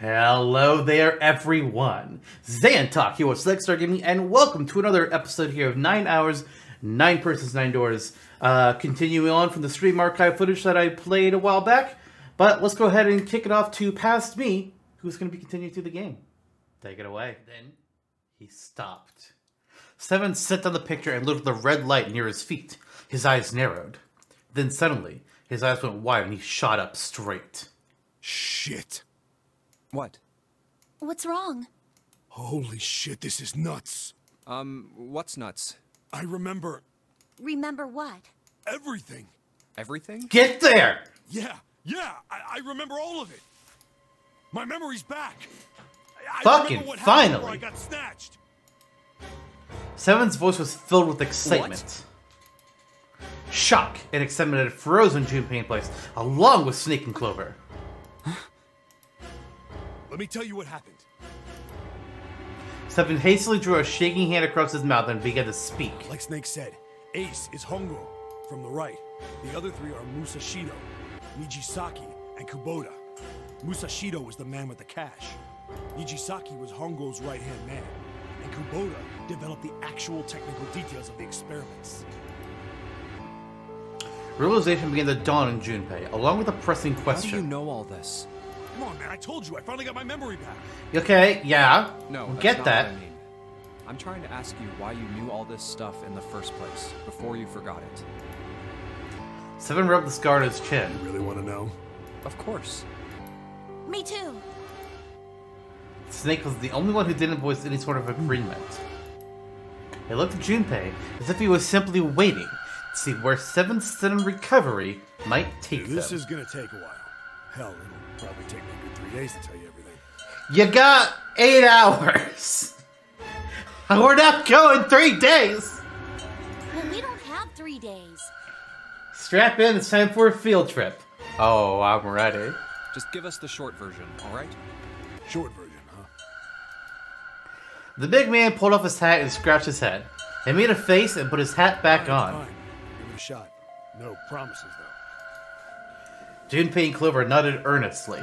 Hello there, everyone. Zantok here with Select Start Gaming, and welcome to another episode here of 9 Hours, 9 Persons, 9 Doors. Uh, continuing on from the stream archive footage that I played a while back, but let's go ahead and kick it off to Past Me, who's going to be continuing through the game. Take it away. Then he stopped. Seven sat down the picture and looked at the red light near his feet. His eyes narrowed. Then suddenly, his eyes went wide and he shot up straight. Shit. What? What's wrong? Holy shit, this is nuts. Um, what's nuts? I remember Remember what? everything. Everything? Get there! Yeah, yeah, I, I remember all of it. My memory's back. I, I Fucking what finally. I got snatched. Seven's voice was filled with excitement. Shock and excitement had frozen Junpei in place, along with Snake and Clover. Let me tell you what happened. Seven hastily drew a shaking hand across his mouth and began to speak. Like Snake said, Ace is Hongo from the right. The other three are Musashido, Nijisaki, and Kubota. Musashido was the man with the cash. Nijisaki was Hongo's right-hand man. And Kubota developed the actual technical details of the experiments. Realization began to dawn in Junpei, along with a pressing question. How do you know all this? Come on, man, I told you, I finally got my memory back. Okay, yeah, No, that's get not that. What I mean. I'm trying to ask you why you knew all this stuff in the first place before you forgot it. Seven rubbed the scar on his chin. You Really want to know? Of course. Me too. Snake was the only one who didn't voice any sort of agreement. He looked at Junpei as if he was simply waiting to see where Seven's sudden recovery might take This them. is gonna take a while. Hell, it'll probably take me good three days to tell you everything. You got eight hours. We're not going three days. Well, we don't have three days. Strap in, it's time for a field trip. Oh, I'm ready. Just give us the short version, all right? Short version, huh? The big man pulled off his hat and scratched his head. He made a face and put his hat back Fine, on. Fine. Give it a shot. No promises, though. Junpei and Clover nodded earnestly.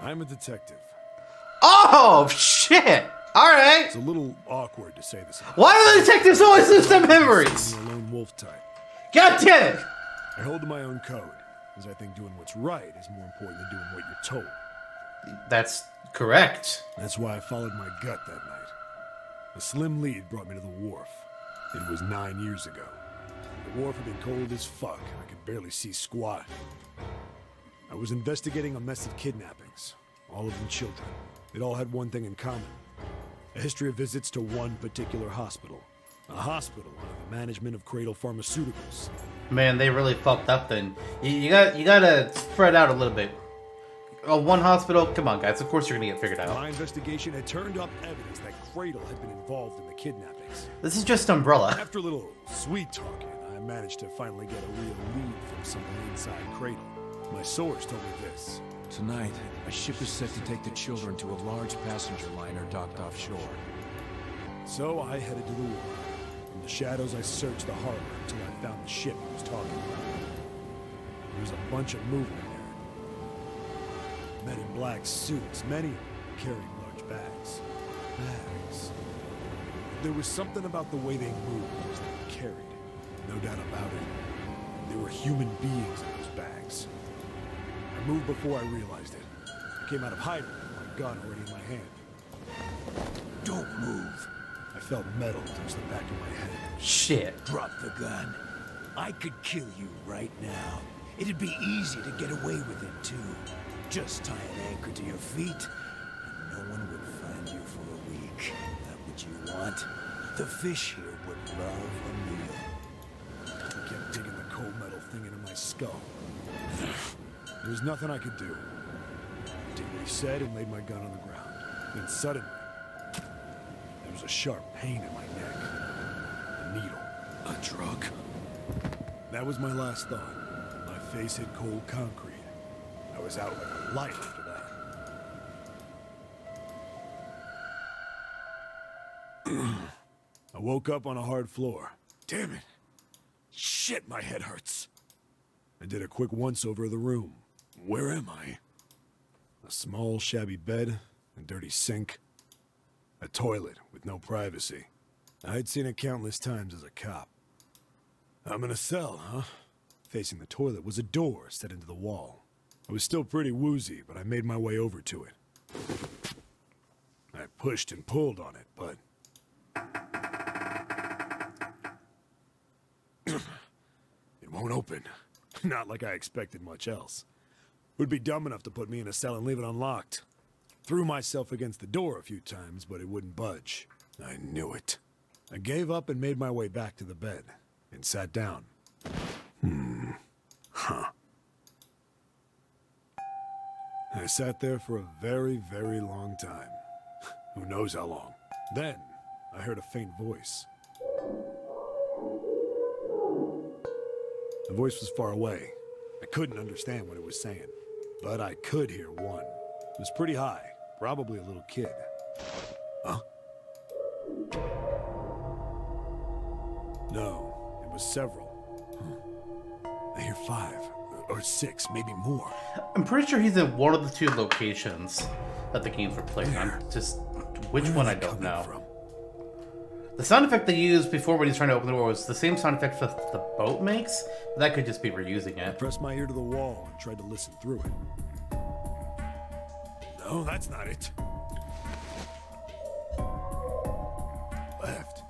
I'm a detective. Oh, shit! Alright! It's a little awkward to say this. Why do the detectives always lose their memories? I'm a lone wolf type. God damn it! I hold to my own code, as I think doing what's right is more important than doing what you're told. That's correct. That's why I followed my gut that night. A slim lead brought me to the wharf. It was nine years ago. The wharf had been cold as fuck. I could barely see squat. I was investigating a mess of kidnappings, all of them children. It all had one thing in common a history of visits to one particular hospital. A hospital under the management of Cradle Pharmaceuticals. Man, they really fucked up then. You, you got you gotta spread out a little bit. Oh, one hospital? Come on, guys. Of course you're gonna get figured out. My investigation had turned up evidence that Cradle had been involved in the kidnappings. This is just Umbrella. After a little sweet talking, I managed to finally get a real lead from someone inside Cradle. My source told me this. Tonight, a ship is set to take the children to a large passenger liner docked offshore. So I headed to the wharf. In the shadows, I searched the harbor until I found the ship he was talking about. There was a bunch of movement there. Men in black suits, many carrying large bags. Bags. There was something about the way they moved as they were carried. No doubt about it. There were human beings in those bags. I moved before I realized it. I came out of hiding, my gun already in my hand. Don't move. I felt metal touch the back of my head. Shit. Drop the gun. I could kill you right now. It'd be easy to get away with it, too. Just tie an anchor to your feet, and no one would find you for a week. That what you want? The fish here would love a meal. Cold metal thing into my skull. There was nothing I could do. I did what he said and laid my gun on the ground. Then suddenly, there was a sharp pain in my neck. A needle. A drug? That was my last thought. My face hit cold concrete. I was out like a light after that. I woke up on a hard floor. Damn it. Shit, my head hurts. I did a quick once over of the room. Where am I? A small, shabby bed, a dirty sink, a toilet with no privacy. I'd seen it countless times as a cop. I'm in a cell, huh? Facing the toilet was a door set into the wall. I was still pretty woozy, but I made my way over to it. I pushed and pulled on it, but. it won't open. Not like I expected much else. Would be dumb enough to put me in a cell and leave it unlocked. Threw myself against the door a few times, but it wouldn't budge. I knew it. I gave up and made my way back to the bed and sat down. Hmm. Huh. I sat there for a very, very long time. Who knows how long. Then, I heard a faint voice. The voice was far away. I couldn't understand what it was saying, but I could hear one. It was pretty high, probably a little kid. Huh? No, it was several. Huh. I hear five, or six, maybe more. I'm pretty sure he's in one of the two locations that the games were played on. Just which Where one I don't know. From? The sound effect they used before when he's trying to open the door was the same sound effect that the boat makes. That could just be reusing it. I Pressed my ear to the wall and tried to listen through it. No, that's not it. Left.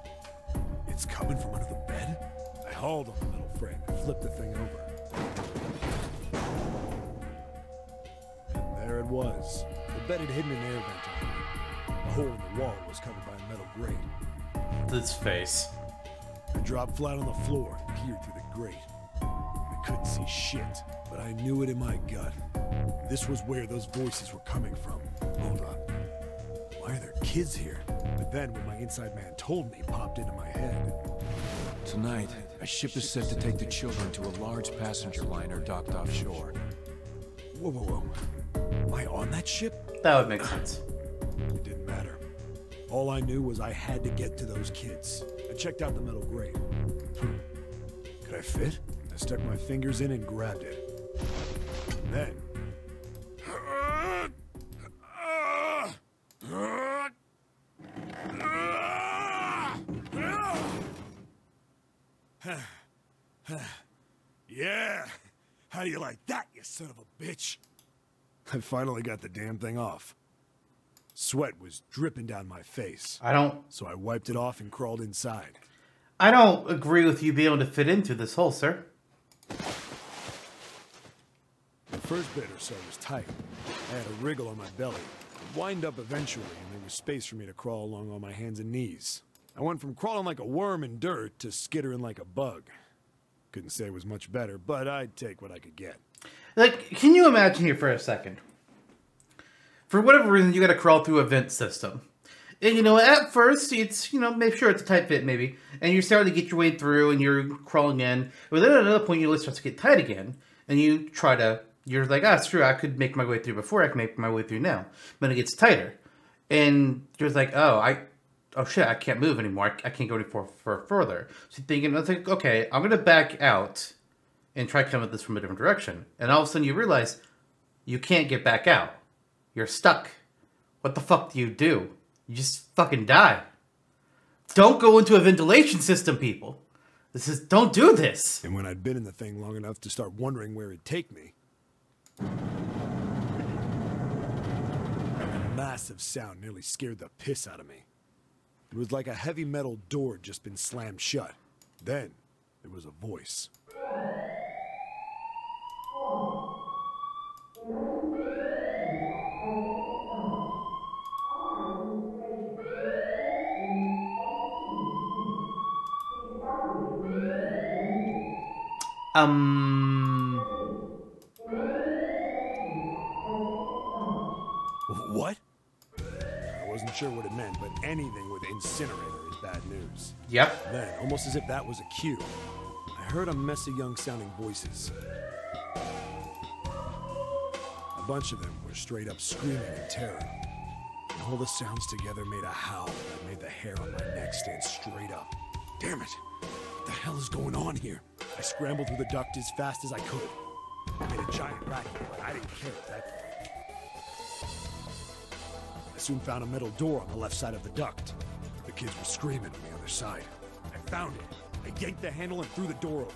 It's coming from under the bed? I hauled on the metal frame and flipped the thing over. And there it was. The bed had hidden an air vent on it. The hole in the wall was covered by a metal grate. This face. I dropped flat on the floor and peered through the grate. I couldn't see shit, but I knew it in my gut. This was where those voices were coming from. Hold on. Why are there kids here? But then when my inside man told me, popped into my head. Tonight, a ship is set to take the children to a large passenger liner docked offshore. Whoa, whoa, whoa. Am I on that ship? That would make sense. All I knew was I had to get to those kids. I checked out the metal grate. Hmm. Could I fit? I stuck my fingers in and grabbed it. And then. Yeah! How do you like that, you son of a bitch? I finally got the damn thing off. Sweat was dripping down my face, I don't so I wiped it off and crawled inside. I don't agree with you being able to fit into this hole, sir. The first bit or so was tight. I had a wriggle on my belly. It wind up eventually, and there was space for me to crawl along on my hands and knees. I went from crawling like a worm in dirt to skittering like a bug. Couldn't say it was much better, but I'd take what I could get. Like, can you imagine here for a second? For whatever reason, you got to crawl through a vent system. And you know, at first, it's, you know, make sure it's a tight fit maybe. And you're starting to get your way through and you're crawling in. But then at another point, your list starts to get tight again. And you try to, you're like, ah, screw, I could make my way through before, I can make my way through now. But it gets tighter. And you're like, oh, I, oh shit, I can't move anymore. I, I can't go any for, for further. So you're thinking, I like, okay, I'm to back out and try come at this from a different direction. And all of a sudden you realize you can't get back out. You're stuck. What the fuck do you do? You just fucking die. Don't go into a ventilation system, people. This is don't do this. And when I'd been in the thing long enough to start wondering where it'd take me, a massive sound nearly scared the piss out of me. It was like a heavy metal door had just been slammed shut. Then there was a voice. Um What? I wasn't sure what it meant, but anything with incinerator is bad news. Yep. Then, almost as if that was a cue, I heard a mess of young sounding voices. A bunch of them were straight up screaming in terror. And all the sounds together made a howl that made the hair on my neck stand straight up. Damn it! What the hell is going on here? I scrambled through the duct as fast as I could. I made a giant racket, but I didn't care at that point. I soon found a metal door on the left side of the duct. The kids were screaming on the other side. I found it. I yanked the handle and threw the door open.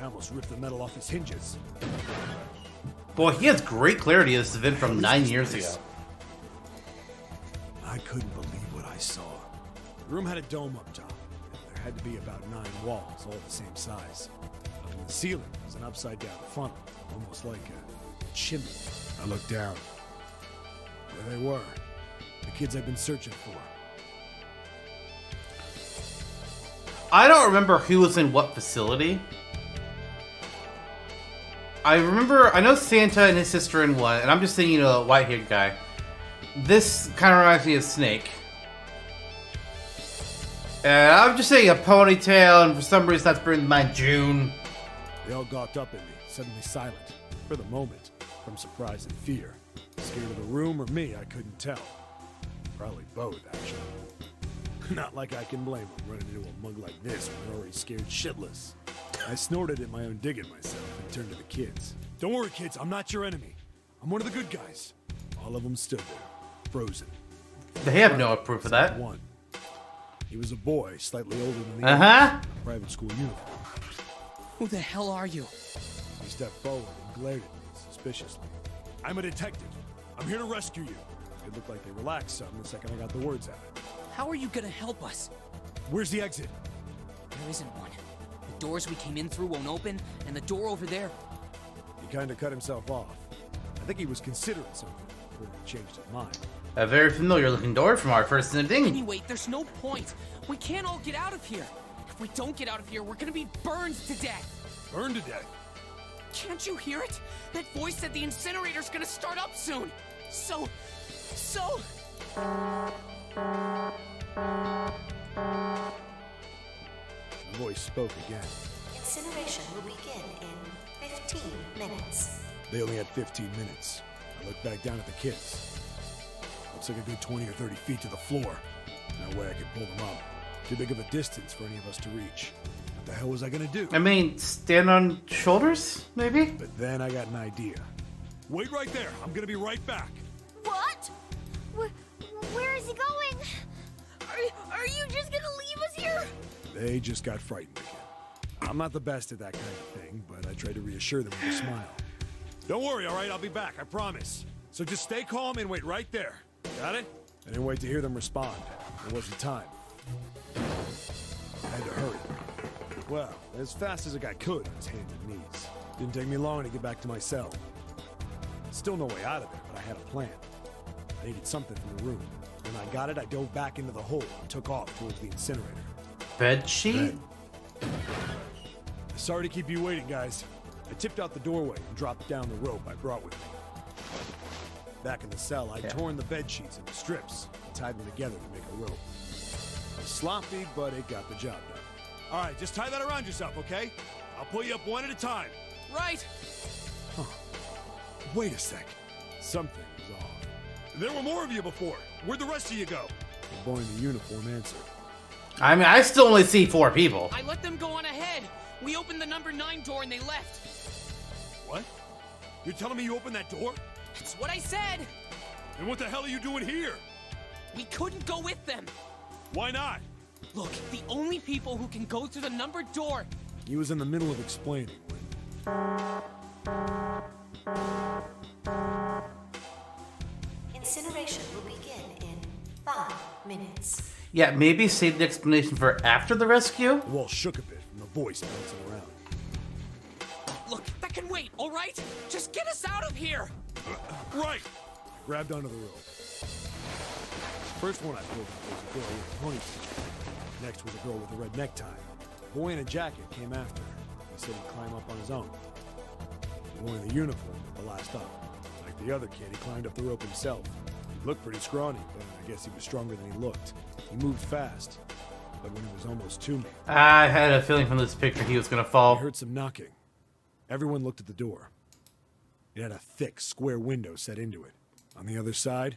I almost ripped the metal off its hinges. Boy, he has great clarity of this event from nine years ago. I couldn't believe what I saw. The room had a dome up top. Had to be about nine walls, all the same size. Up in the ceiling was an upside down funnel, almost like a chimney. I looked down. There they were. The kids I've been searching for. I don't remember who was in what facility. I remember, I know Santa and his sister in one, and I'm just thinking of a white haired guy. This kind of reminds me of Snake. And I'm just saying a ponytail, and for some reason that's bringing to mind June. They all gawked up at me, suddenly silent. For the moment, from surprise and fear. Scared of the room or me, I couldn't tell. Probably both, actually. Not like I can blame them running into a mug like this when they're already scared shitless. I snorted at my own dig at myself and turned to the kids. Don't worry, kids, I'm not your enemy. I'm one of the good guys. All of them stood there, frozen. They have no proof of that. One. He was a boy, slightly older than the uh-huh. in private school uniform. Who the hell are you? He stepped forward and glared at me suspiciously. I'm a detective. I'm here to rescue you. It looked like they relaxed some the second I got the words out. How are you gonna help us? Where's the exit? There isn't one. The doors we came in through won't open, and the door over there. He kind of cut himself off. I think he was considering something before he changed his mind. A very familiar looking door from our first thing. Anyway, there's no point. We can't all get out of here. If we don't get out of here, we're gonna be burned to death. Burned to death. Can't you hear it? That voice said the incinerator's gonna start up soon. So, so. The voice spoke again. Incineration will begin in 15 minutes. They only had 15 minutes. I looked back down at the kids. Looks like a good 20 or 30 feet to the floor. No way I could pull them up. Too big of a distance for any of us to reach. What the hell was I gonna do? I mean, stand on shoulders, maybe? But then I got an idea. Wait right there. I'm gonna be right back. What? Where, where is he going? Are, are you just gonna leave us here? They just got frightened again. I'm not the best at that kind of thing, but I tried to reassure them with a smile. Don't worry, all right? I'll be back, I promise. So just stay calm and wait right there. Got it? I didn't wait to hear them respond. There wasn't time. I had to hurry. Well, as fast as a guy could on his hands and knees. Didn't take me long to get back to my cell. Still no way out of there, but I had a plan. I needed something from the room. When I got it, I dove back into the hole and took off towards the incinerator. Bed sheet? Sorry to keep you waiting, guys. I tipped out the doorway and dropped down the rope I brought with me. Back in the cell, I'd Yeah. torn the bed sheets into strips and tied them together to make a rope. Sloppy, but it got the job done. All right, just tie that around yourself, okay? I'll pull you up one at a time. Right. Huh. Wait a sec. Something was off. There were more of you before. Where'd the rest of you go? The boy in the uniform answered. I mean, I still only see four people. I let them go on ahead. We opened the number nine door and they left. What? You're telling me you opened that door? That's what I said. And what the hell are you doing here? We couldn't go with them. Why not? Look, the only people who can go through the numbered door. He was in the middle of explaining Incineration will begin in 5 minutes. Yeah, maybe save the explanation for after the rescue? the wall shook a bit from the voice bouncing around. All right? Just get us out of here. Uh, right! I grabbed onto the rope. First one I pulled up was a girl with a ponytail. Next was a girl with a red necktie. A boy in a jacket came after. He said he'd climb up on his own. The boy in the uniform was the last up. Like the other kid, he climbed up the rope himself. He looked pretty scrawny, but I guess he was stronger than he looked. He moved fast, but when he was almost to me, I had a feeling from this picture he was gonna I fall. heard some knocking. Everyone looked at the door. It had a thick, square window set into it. On the other side,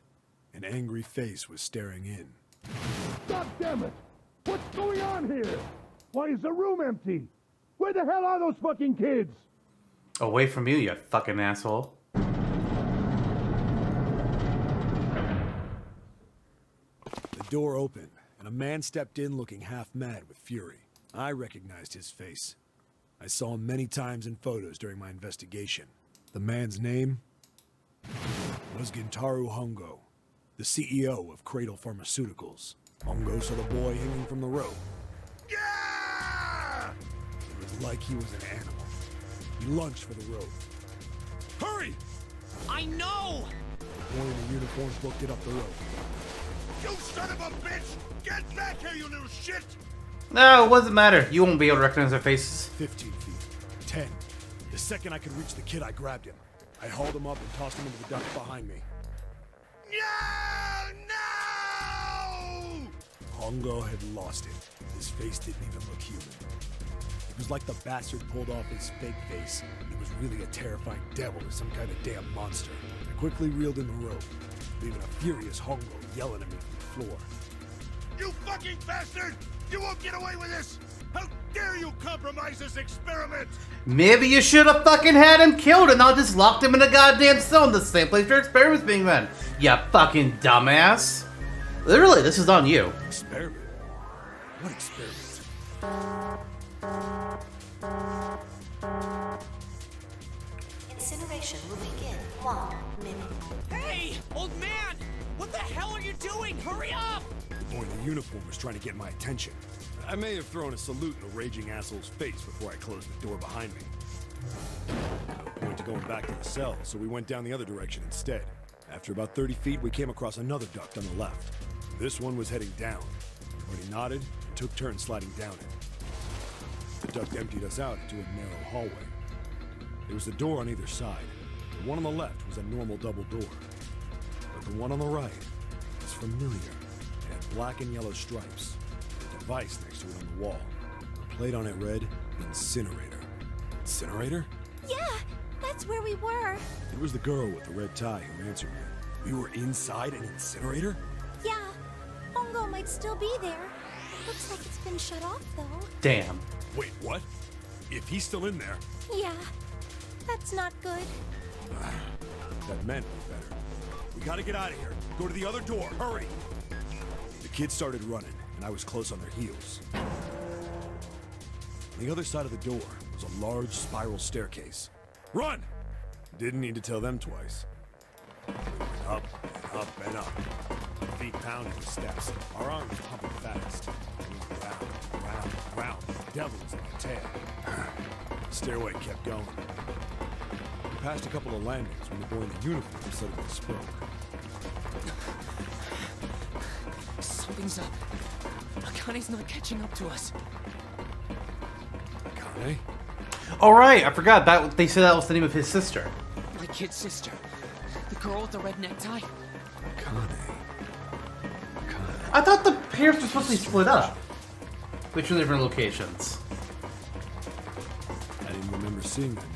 an angry face was staring in. God damn it! What's going on here? Why is the room empty? Where the hell are those fucking kids? Away from you, you fucking asshole. The door opened, and a man stepped in looking half mad with fury. I recognized his face. I saw him many times in photos during my investigation. The man's name was Gentaro Hongo, the CEO of Cradle Pharmaceuticals. Hongo saw the boy hanging from the rope. Yeah! It was like he was an animal. He lunged for the rope. Hurry! I know! The boy in the uniform booked it up the rope. You son of a bitch! Get back here, you little shit! No, it doesn't matter. You won't be able to recognize their faces. 15 feet. 10. The second I could reach the kid, I grabbed him. I hauled him up and tossed him into the duct behind me. No! No! Hongo had lost it. His face didn't even look human. It was like the bastard pulled off his fake face. He was really a terrifying devil or some kind of damn monster. I quickly reeled in the rope, leaving a furious Hongo yelling at me from the floor. You fucking bastard! You won't get away with this! How dare you compromise this experiment! Maybe you should have fucking had him killed and not just locked him in a goddamn cell in the same place your experiment's being run. You fucking dumbass. Literally, this is on you. Experiment? What experiment? Incineration will begin one minute. Hey, old man! What the hell are you doing? Hurry up! The boy in the uniform was trying to get my attention. I may have thrown a salute in the raging asshole's face before I closed the door behind me. No point to going back to the cell, so we went down the other direction instead. After about 30 feet, we came across another duct on the left. This one was heading down. Everybody nodded and took turns sliding down it. The duct emptied us out into a narrow hallway. There was a door on either side. The one on the left was a normal double door. But the one on the right was familiar. It had black and yellow stripes. A device next to it on the wall. The plate on it read, Incinerator. Incinerator? Yeah, that's where we were. It was the girl with the red tie who answered me. We were inside an incinerator? Yeah, Hongo might still be there. Looks like it's been shut off, though. Damn. Wait, what? If he's still in there, Yeah, that's not good. that meant better. We gotta get out of here. Go to the other door. Hurry! The kids started running, and I was close on their heels. On the other side of the door was a large spiral staircase. Run! Didn't need to tell them twice. Up up and up. Feet pounding the steps. Our arms pumping fast. Round, round, round. The devil was on our tail. Stairway kept going. We passed a couple of landings when the boy in the uniform suddenly spoke. Something's up. Akane's not catching up to us. Akane? All right, I forgot that they said that was the name of his sister. My kid sister. The girl with the red necktie. Akane. I thought the pairs were supposed to be split up between different locations. I didn't remember seeing that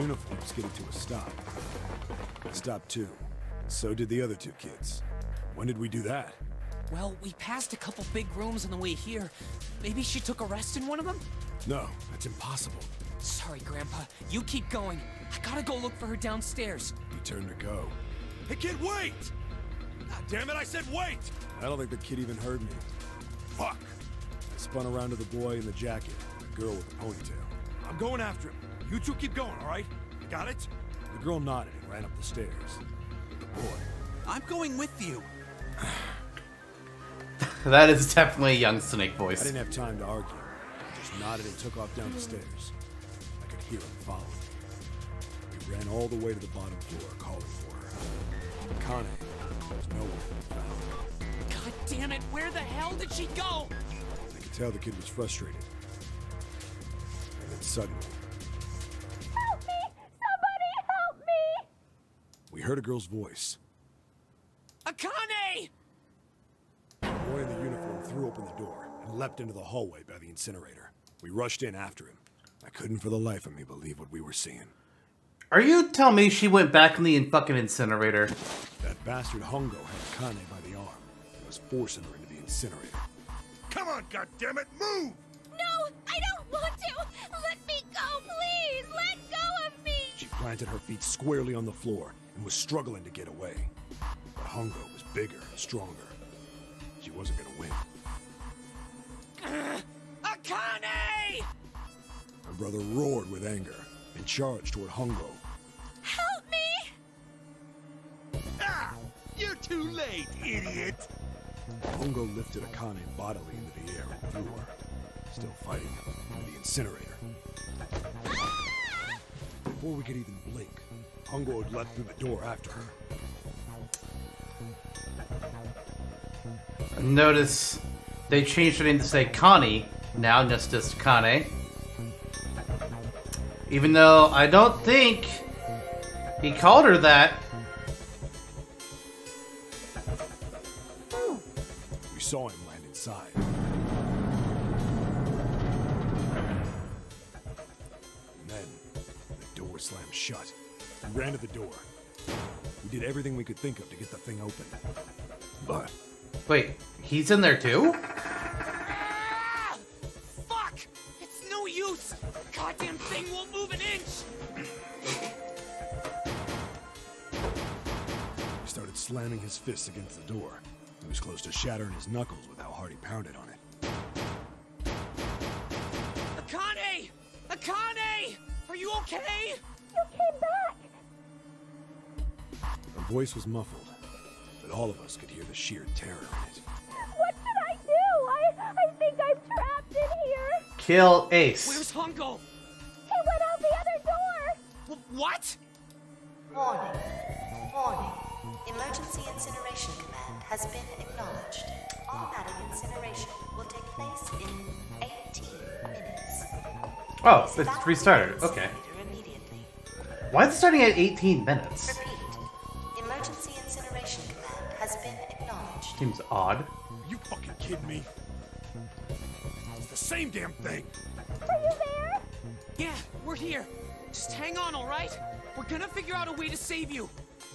The boy in the uniform skidded to a stop. Stop stopped too. So did the other two kids. When did we do that? Well, we passed a couple big rooms on the way here. Maybe she took a rest in one of them? No, that's impossible. Sorry, Grandpa. You keep going. I gotta go look for her downstairs. He turned to go. Hey, kid, wait! God damn it, I said wait! I don't think the kid even heard me. Fuck! I spun around to the boy in the jacket, the girl with the ponytail. I'm going after him. You two keep going, alright? You got it? The girl nodded and ran up the stairs. Boy. I'm going with you. That is definitely a young Snake voice. I didn't have time to argue. I just nodded and took off down the stairs. I could hear him following. We ran all the way to the bottom floor, calling for her. Connie was nowhere to be found. God damn it, where the hell did she go? I could tell the kid was frustrated. And then suddenly, We heard a girl's voice. Akane! The boy in the uniform threw open the door and leapt into the hallway by the incinerator. We rushed in after him. I couldn't for the life of me believe what we were seeing. Are you telling me she went back in the fucking incinerator? That bastard Hongo had Akane by the arm and was forcing her into the incinerator. Come on, goddammit, move! No, I don't want to! Let me go, please! Let planted her feet squarely on the floor and was struggling to get away. But Hongo was bigger and stronger. She wasn't gonna win. Akane! Her brother roared with anger and charged toward Hongo. Help me! Ah! You're too late, idiot! Hongo lifted Akane bodily into the air and threw her, still fighting with the incinerator. Before we could even blink, Hongo had leapt through the door after her. Notice they changed her name to say Connie, now just as Kane. Even though I don't think he called her that. We ran to the door. We did everything we could think of to get the thing open. But Wait, he's in there too? Ah! Fuck! It's no use! Goddamn thing won't move an inch! he started slamming his fists against the door. He was close to shattering his knuckles with how hard he pounded on it. Akane! Akane! Are you okay? You came back! Her voice was muffled, but all of us could hear the sheer terror in it. What should I do? I, I think I'm trapped in here. Kill Ace. Where's Hongo? He went out the other door. Wh- what? Warning. Warning. Emergency incineration command has been acknowledged. Automatic incineration will take place in 18 minutes. Oh, it's restarted. Okay. Why is it starting at 18 minutes? Seems odd. You fucking kidding me? It's the same damn thing. Are you there? Yeah, we're here. Just hang on, alright? We're gonna figure out a way to save you.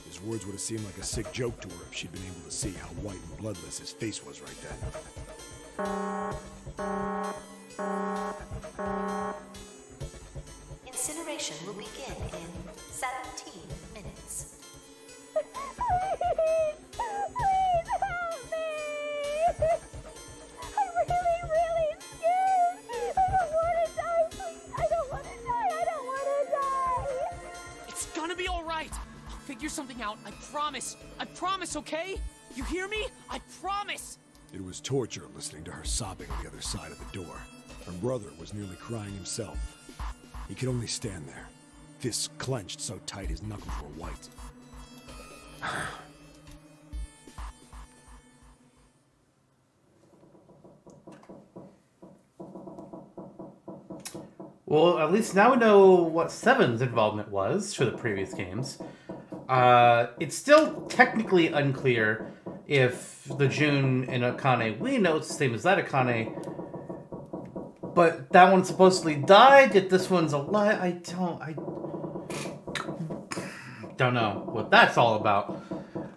His words would have seemed like a sick joke to her if she'd been able to see how white and bloodless his face was right then. Incineration will begin in promise. I promise, okay? You hear me? I promise. It was torture listening to her sobbing on the other side of the door. Her brother was nearly crying himself. He could only stand there, fists clenched so tight his knuckles were white. Well, at least now we know what Seven's involvement was for the previous games. Uh, it's still technically unclear if the June and Akane we know it's the same as that Akane, but that one supposedly died. Yet this one's alive. I don't. I don't know what that's all about.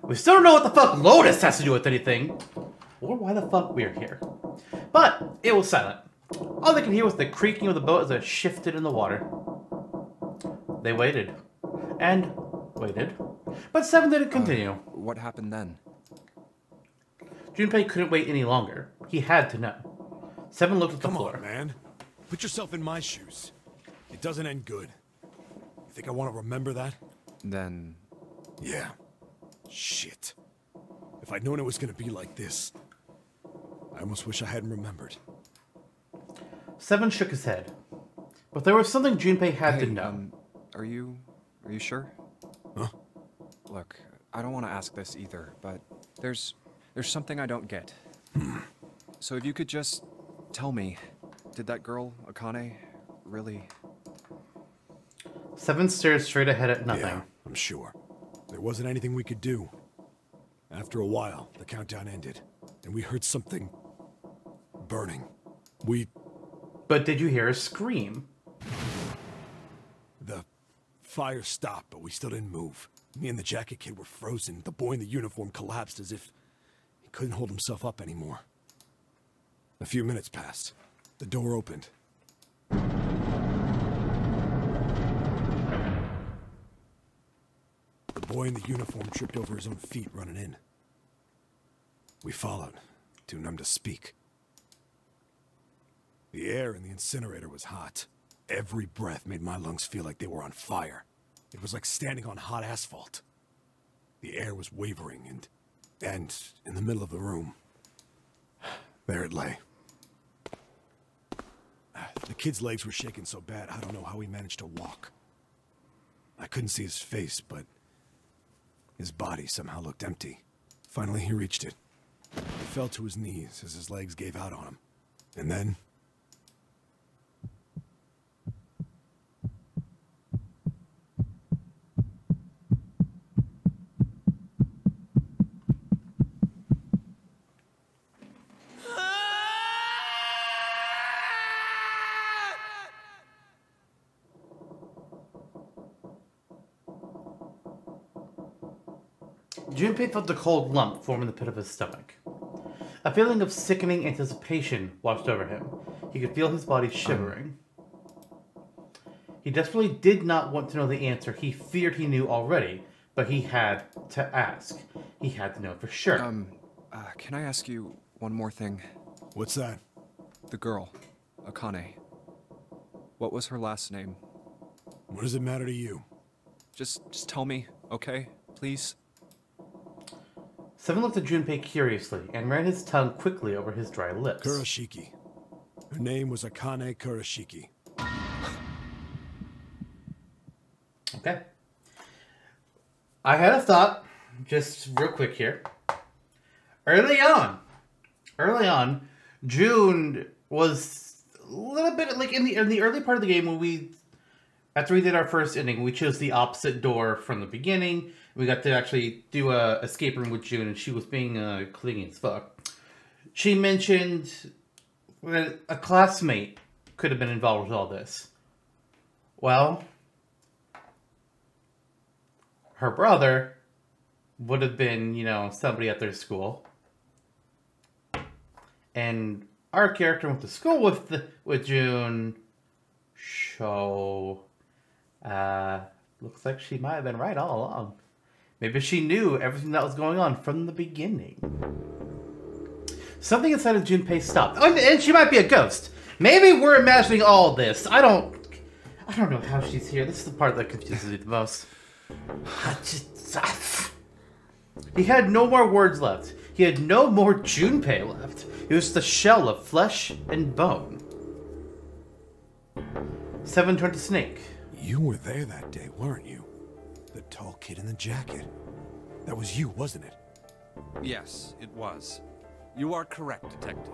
We still don't know what the fuck Lotus has to do with anything, or why the fuck we're here. But it was silent. All they could hear was the creaking of the boat as it shifted in the water. They waited. And waited. But Seven didn't continue. What happened then? Junpei couldn't wait any longer. He had to know. Seven looked at the Come floor. on, man. Put yourself in my shoes. It doesn't end good. You think I want to remember that? Then Yeah. Shit. If I'd known it was gonna be like this, I almost wish I hadn't remembered. Seven shook his head. But there was something Junpei had hey, to know. um, are you are you sure? Huh? Look, I don't want to ask this either, but there's there's something I don't get. Hmm. so if you could just tell me, did that girl Akane really? Seven stared straight ahead at nothing. Yeah, I'm sure. There wasn't anything we could do. After a while, the countdown ended, and we heard something burning. We. But did you hear a scream? Fire stopped, but we still didn't move. Me and the jacket kid were frozen. The boy in the uniform collapsed as if he couldn't hold himself up anymore. A few minutes passed. The door opened. The boy in the uniform tripped over his own feet running in. We followed, too numb to speak. The air in the incinerator was hot. Every breath made my lungs feel like they were on fire. It was like standing on hot asphalt. The air was wavering, and, and in the middle of the room, there it lay. The kid's legs were shaking so bad, I don't know how he managed to walk. I couldn't see his face, but his body somehow looked empty. Finally, he reached it. He fell to his knees as his legs gave out on him. And then... Junpei felt a cold lump form in the pit of his stomach. A feeling of sickening anticipation washed over him. He could feel his body shivering. He desperately did not want to know the answer he feared he knew already, but he had to ask. He had to know for sure. Um, uh, can I ask you one more thing? What's that? The girl, Akane. What was her last name? What does it matter to you? Just, just tell me, okay? Please? Seven looked at Junpei curiously and ran his tongue quickly over his dry lips. Kurashiki. Her name was Akane Kurashiki. Okay. I had a thought, just real quick here. Early on, early on, June was a little bit like in the in the early part of the game when we, after we did our first inning, we chose the opposite door from the beginning. We got to actually do a escape room with June, and she was being uh, clingy as fuck. She mentioned that a classmate could have been involved with all this. Well, her brother would have been, you know, somebody at their school. And our character went to school with the, with June. So, uh, looks like she might have been right all along. Maybe she knew everything that was going on from the beginning. Something inside of Junpei stopped. Oh, and- she might be a ghost. Maybe we're imagining all this. I don't I don't know how she's here. This is the part that confuses me the most. He had no more words left. He had no more Junpei left. He was the shell of flesh and bone. Seven turned to Snake. You were there that day, weren't you? The tall kid in the jacket. That was you, wasn't it? Yes, it was. You are correct, Detective.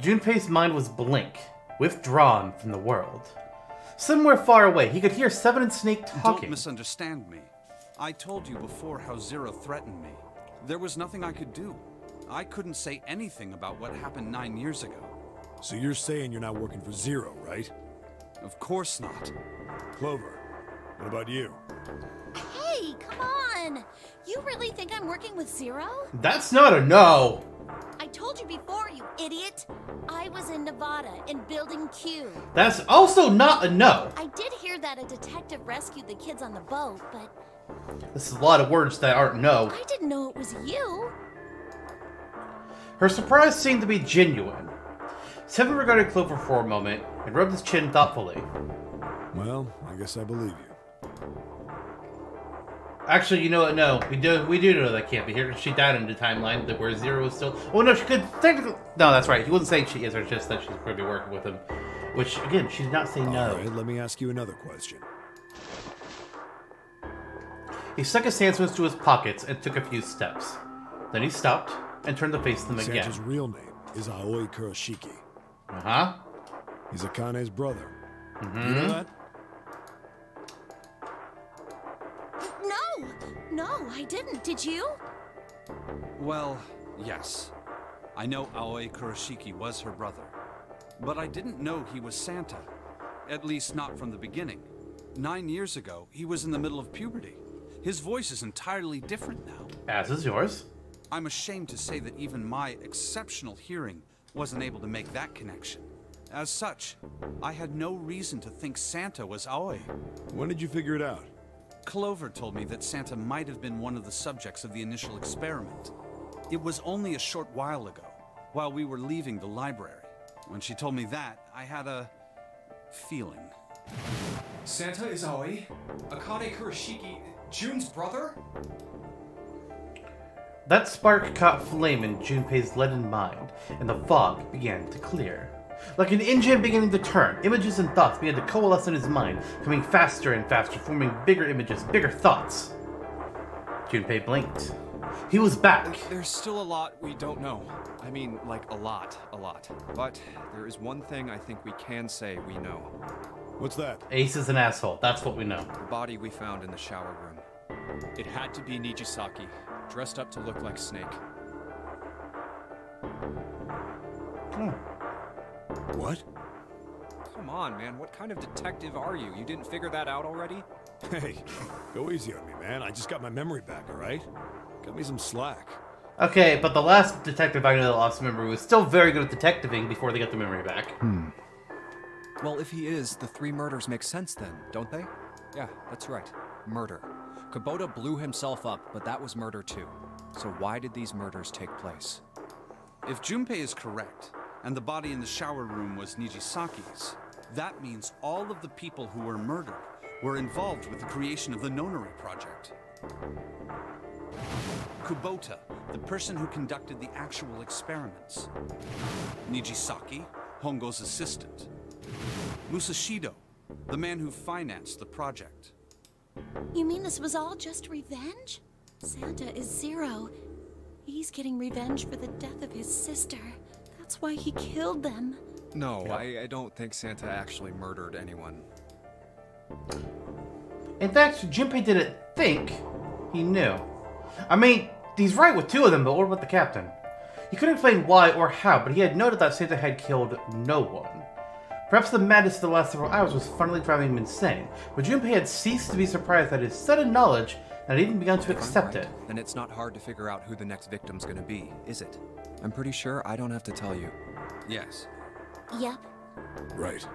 Junpei's mind was blank, withdrawn from the world. Somewhere far away, he could hear Seven and Snake talking. Don't misunderstand me. I told you before how Zero threatened me. There was nothing I could do. I couldn't say anything about what happened nine years ago. So you're saying you're not working for Zero, right? Of course not. Clover, what about you? Hey, come on! You really think I'm working with Zero? That's not a no. I told you before, you idiot! I was in Nevada, in Building Q. That's also not a no. I did hear that a detective rescued the kids on the boat, but This is a lot of words that aren't no. I didn't know it was you. Her surprise seemed to be genuine. Seven regarded Clover for a moment and rubbed his chin thoughtfully. Well, I guess I believe you. Actually, you know what? No, we do. We do know that can't be here because she died in the timeline that where Zero is still. Oh no, she could technically. No, that's right. He wasn't saying she is, or just that she's going to be working with him. Which again, she did not say no. All right, let me ask you another question. He stuck his hands into his pockets and took a few steps. Then he stopped and turned to face them again. Santa's real name is Aoi Kurashiki. Uh huh. He's Akane's brother. Mhm. You know that? No! No, I didn't. Did you? Well, yes. I know Aoi Kurashiki was her brother. But I didn't know he was Santa. At least not from the beginning. Nine years ago, he was in the middle of puberty. His voice is entirely different now. As is yours. I'm ashamed to say that even my exceptional hearing wasn't able to make that connection. As such, I had no reason to think Santa was Aoi. When did you figure it out? Clover told me that Santa might have been one of the subjects of the initial experiment. It was only a short while ago, while we were leaving the library. When she told me that, I had a feeling. Santa is Aoi? Akane Kurashiki, June's brother? That spark caught flame in Junpei's leaden mind, and the fog began to clear. Like an engine beginning to turn, images and thoughts began to coalesce in his mind, coming faster and faster, forming bigger images, bigger thoughts. Junpei blinked. He was back. There's still a lot we don't know. I mean, like a lot, a lot. But there is one thing I think we can say we know. What's that? Ace is an asshole. That's what we know. The body we found in the shower room. It had to be Nijisaki, dressed up to look like Snake. Hmm. What? Come on, man. What kind of detective are you? You didn't figure that out already? Hey, go easy on me, man. I just got my memory back, alright? Cut me some slack. Okay, but the last detective I know that lost memory was still very good at detectiving before they got the memory back. Hmm. Well, if he is, the three murders make sense then, don't they? Yeah, that's right. Murder. Kubota blew himself up, but that was murder too. So why did these murders take place? If Junpei is correct, and the body in the shower room was Nijisaki's, that means all of the people who were murdered were involved with the creation of the Nonary Project. Kubota, the person who conducted the actual experiments. Nijisaki, Hongo's assistant. Musashido, the man who financed the project. You mean this was all just revenge? Santa is Zero. He's getting revenge for the death of his sister. That's why he killed them. No, I, I don't think Santa actually murdered anyone. In fact, Junpei didn't think he knew. I mean, he's right with two of them, but what about the captain? He couldn't explain why or how, but he had noted that Santa had killed no one. Perhaps the madness of the last several hours was finally driving him insane, but Junpei had ceased to be surprised at his sudden knowledge and had even begun to If accept right, it. Then it's not hard to figure out who the next victim's gonna be, is it? I'm pretty sure I don't have to tell you. Yes. Yep. Right.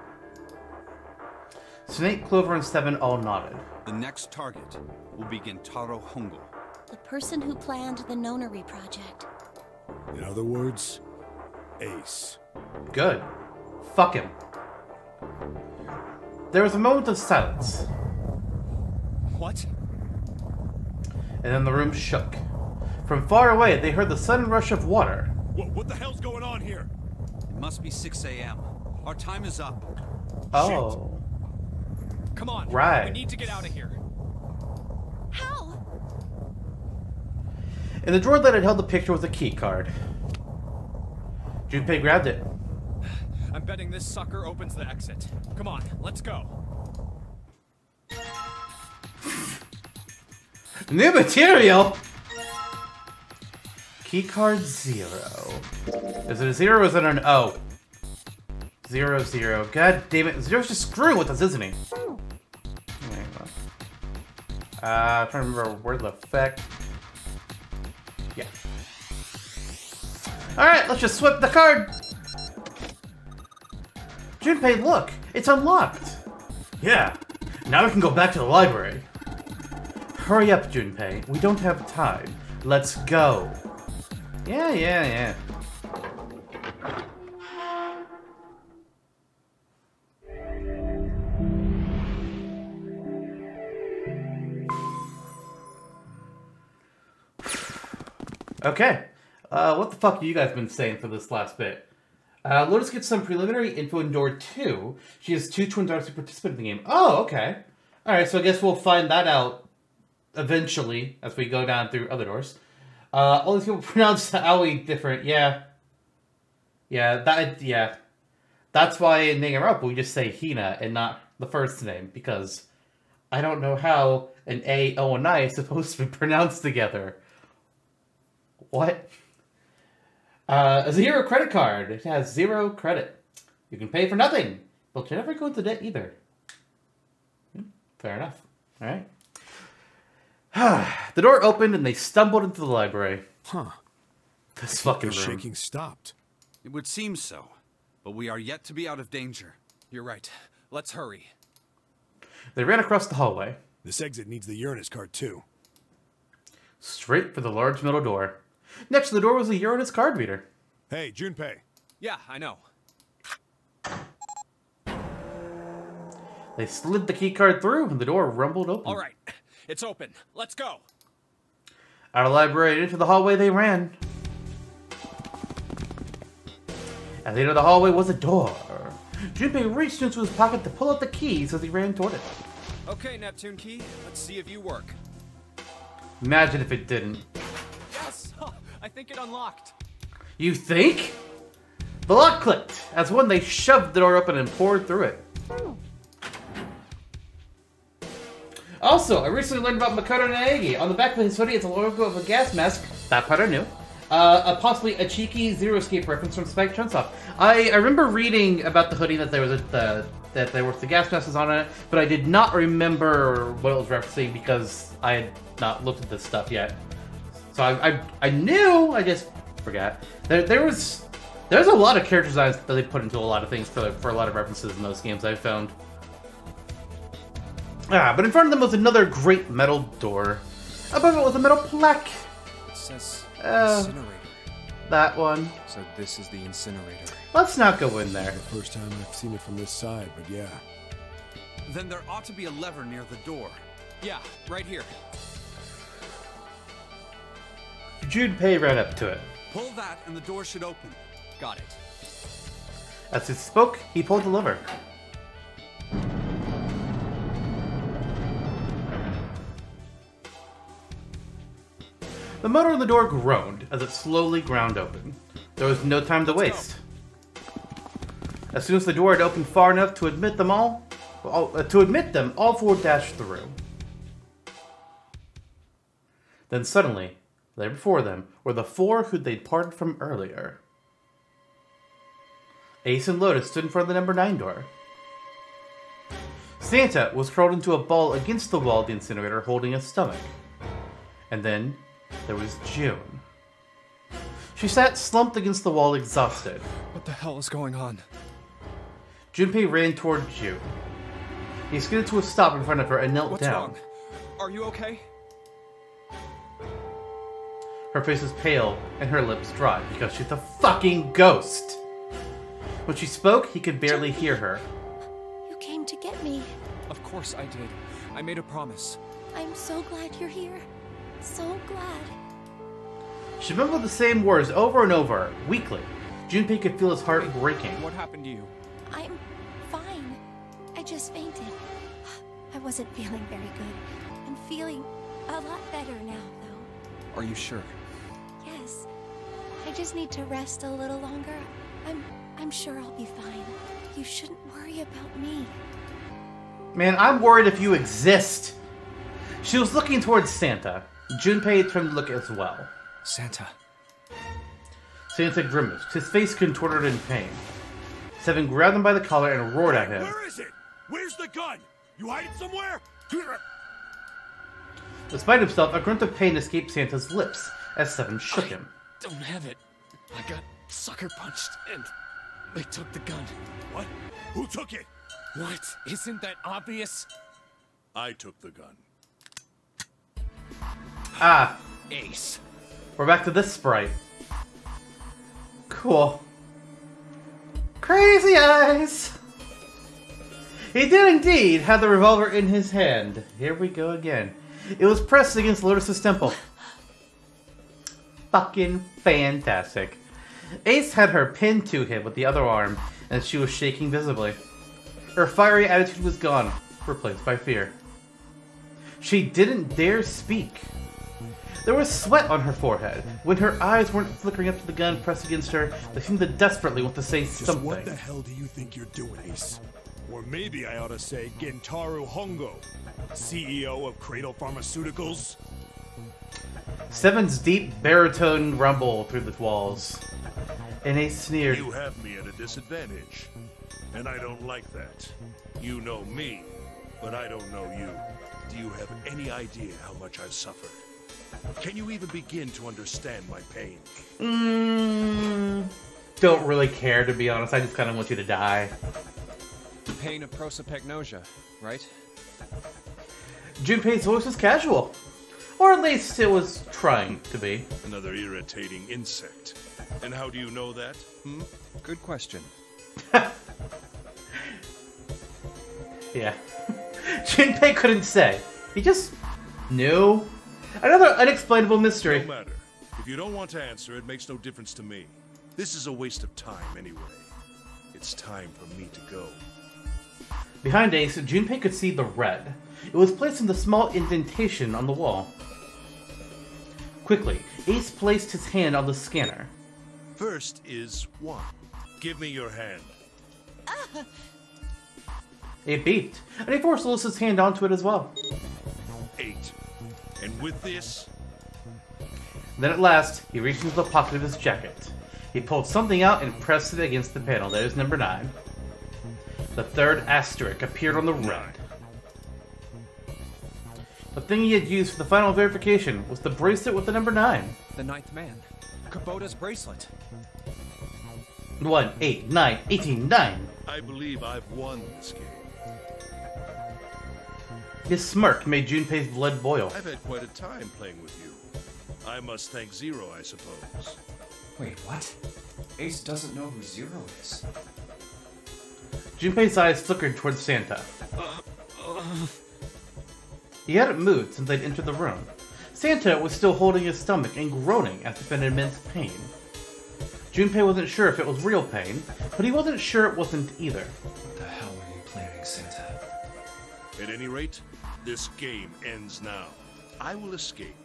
Snake, Clover, and Seven all nodded. The next target will be Gentaro Hongo. The person who planned the Nonary project. In other words, Ace. Good. Fuck him. There was a moment of silence, What? And then the room shook. From far away, they heard the sudden rush of water. What, what the hell's going on here? It must be 6 a.m. Our time is up. Oh. Come on. Right. We need to get out of here. How? In the drawer that had held the picture was a key card. Junpei grabbed it. I'm betting this sucker opens the exit. Come on, let's go. New material! Key card zero. Is it a zero or is it an O? Zero, zero. God damn it. Zero's just screwing with us, isn't he? Uh, I'm trying to remember the fuck. Yeah. Alright, let's just swip the card! Junpei, look! It's unlocked! Yeah, now we can go back to the library. Hurry up, Junpei. We don't have time. Let's go. Yeah, yeah, yeah. Okay. Uh, what the fuck have you guys been saying for this last bit? Uh, Lotus gets some preliminary info in door two. She has two twin daughters who participate in the game. Oh, okay. Alright, so I guess we'll find that out eventually as we go down through other doors. Uh, all these people pronounce Aoi different. Yeah. Yeah, that, yeah. That's why in Nagarup we just say Hina and not the first name, because I don't know how an A, O, and I is supposed to be pronounced together. What? Uh, a zero credit card. It has zero credit. You can pay for nothing, but you never go into debt either. Hmm, Fair enough. All right. the door opened and they stumbled into the library. Huh. This fucking The room. shaking stopped. It would seem so, but we are yet to be out of danger. You're right. Let's hurry. They ran across the hallway. This exit needs the Uranus card too. Straight for the large metal door. Next to the door was a Uranus card reader. Hey, Junpei. Yeah, I know. They slid the key card through, and the door rumbled open. All right, it's open. Let's go. Out of the library and into the hallway they ran. At the end of the hallway was a door. Junpei reached into his pocket to pull out the keys as he ran toward it. Okay, Neptune Key, let's see if you work. Imagine if it didn't. Yes, I think it unlocked. You think? The lock clicked as when they shoved the door open and poured through it. Also, I recently learned about Makoto Naegi. On the back of his hoodie, it's a logo of a gas mask. That part I knew. Uh, a, possibly a cheeky Zero Escape reference from Spike Chunsoft. I, I remember reading about the hoodie that there was a, the that there was the gas masks on it, but I did not remember what it was referencing because I had not looked at this stuff yet. So I, I, I knew, I just forgot. There, there was there's a lot of character designs that they put into a lot of things for, for a lot of references in those games I've found. Ah, but in front of them was another great metal door. Above it was a metal plaque. It says Uh, incinerator. That one. So this is the incinerator. Let's not go in there. The first time I've seen it from this side, but yeah. Then there ought to be a lever near the door. Yeah, right here. Junpei ran up to it. Pull that and the door should open. Got it. As he spoke, he pulled the lever. The motor on the door groaned as it slowly ground open. There was no time to waste. As soon as the door had opened far enough to admit them all, all uh, to admit them, all four dashed through. Then suddenly, there before them were the four who they'd parted from earlier. Ace and Lotus stood in front of the number 9 door. Santa was curled into a ball against the wall of the incinerator holding his stomach. And then there was June. She sat slumped against the wall, exhausted. What the hell is going on? Junpei ran toward June. He skidded to a stop in front of her and knelt What's down. wrong? Are you okay? Her face was pale and her lips dry because she's a fucking ghost. When she spoke, he could barely hear her. You came to get me. Of course I did. I made a promise. I'm so glad you're here. So glad. She mumbled the same words over and over, weakly. Junpei could feel his heart breaking. What happened to you? I'm fine. I just fainted. I wasn't feeling very good. I'm feeling a lot better now, though. Are you sure? Yes. I just need to rest a little longer. I'm I'm sure I'll be fine. You shouldn't worry about me. Man, I'm worried if you exist. She was looking towards Santa. Junpei turned to look as well. Santa. Santa grimaced, his face contorted in pain. Seven grabbed him by the collar and roared at him. Where is it? Where's the gun? You hide it somewhere? Despite himself, a grunt of pain escaped Santa's lips as Seven shook him. Don't have it. I got sucker punched and they took the gun. What? Who took it? What? Isn't that obvious? I took the gun. Ah, Ace. we're back to this sprite. Cool. Crazy eyes! He did indeed have the revolver in his hand. Here we go again. It was pressed against Lotus's temple. Fucking fantastic. Ace had her pinned to him with the other arm, and she was shaking visibly. Her fiery attitude was gone, replaced by fear. She didn't dare speak. There was sweat on her forehead. When her eyes weren't flickering up to the gun pressed against her, they seemed to desperately want to say Just something. what the hell do you think you're doing, Ace? Or maybe I ought to say Gentaro Hongo, CEO of Cradle Pharmaceuticals. Seven's deep baritone rumble through the walls. And Ace sneered. You have me at a disadvantage. And I don't like that. You know me, but I don't know you. Do you have any idea how much I've suffered? Can you even begin to understand my pain? Mm, don't really care, to be honest. I just kind of want you to die. Pain of prosopagnosia, right? Junpei's voice was casual. Or at least it was trying to be. Another irritating insect. And how do you know that? Hmm? Good question. Yeah. Junpei couldn't say. He just knew. Another unexplainable mystery. No matter. If you don't want to answer, it makes no difference to me. This is a waste of time anyway. It's time for me to go. Behind Ace, Junpei could see the red. It was placed in the small indentation on the wall. Quickly, Ace placed his hand on the scanner. First is one. Give me your hand. It beeped, and he forced Lotus's hand onto it as well. Eight. And with this, Then at last, he reached into the pocket of his jacket. He pulled something out and pressed it against the panel. There's number nine. The third asterisk appeared on the red. The thing he had used for the final verification was the bracelet with the number nine. The ninth man. Kubota's bracelet. 1, 8, 9, 18, 9. I believe I've won this game. His smirk made Junpei's blood boil. I've had quite a time playing with you. I must thank Zero, I suppose. Wait, what? Ace doesn't know who Zero is. Junpei's eyes flickered towards Santa. He hadn't moved since they'd entered the room. Santa was still holding his stomach and groaning as if in immense pain. Junpei wasn't sure if it was real pain, but he wasn't sure it wasn't either. What the hell are you planning, Santa? At any rate, this game ends now. I will escape,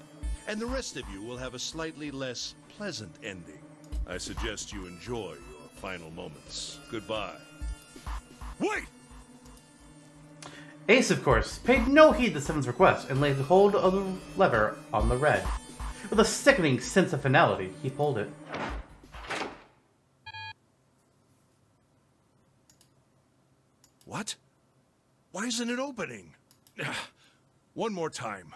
and the rest of you will have a slightly less pleasant ending. I suggest you enjoy your final moments. Goodbye. Wait! Ace, of course, paid no heed to Seven's request and laid hold of the lever on the red. With a sickening sense of finality, he pulled it. What? Why isn't it opening? One more time.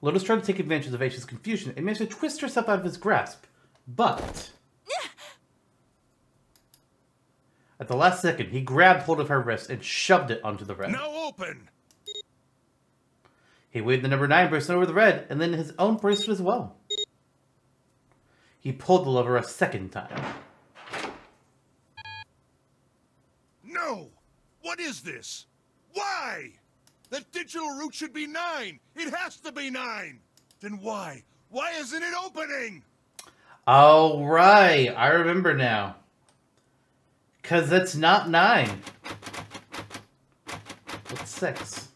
Lotus tried to take advantage of Ace's confusion and managed to twist herself out of his grasp. But. At the last second, he grabbed hold of her wrist and shoved it onto the red. Now open! He waved the number 9 bracelet over the red and then his own bracelet as well. He pulled the lever a second time. No! What is this? Why? That digital root should be nine! It has to be nine! Then why? Why isn't it opening? Oh, right. I remember now. Because it's not 9. It's 6.